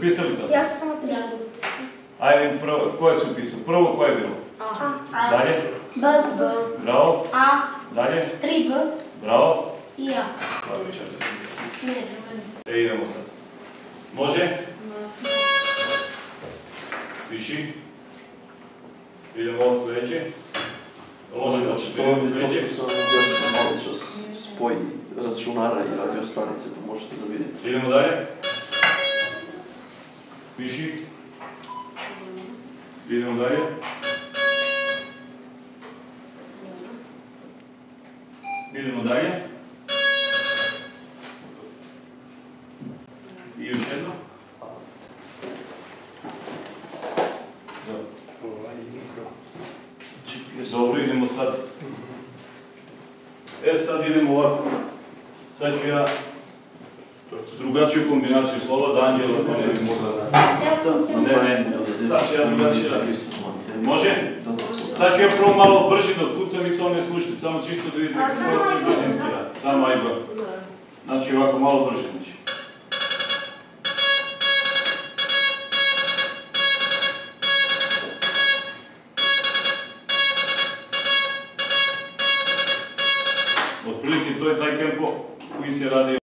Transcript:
pisali to? Ja sam samo tri. Ajde, prvo, koje su pisali? Prvo koje je bilo? A. Dalje? B, B, Bravo. A, Dalje? 3 B Bravo. i A. Odličan si. Ne, ne, E, idemo sad. Može? Piši. Idemo od sljedeće. Loše, Znači, to idemo je što sam objasnio malo čas spoji računara i radio stanice, pa možete da vidite. Idemo dalje. Piši. Idemo dalje. Idemo dalje. I još jedno. Dobro, idemo sad. E sad idemo ovako. Sad ću ja drugačiju kombinaciju slova da Anđela to ne bi mogla raditi. Ne, ne, sad ću ja drugačije. Može? Sad ću ja prvo malo brže da otkucam i to ne slušati, samo čisto da vidite kako se brzinski radi. Samo ajde. Znači ovako malo brže. Znači. Otprilike to je taj tempo koji se radi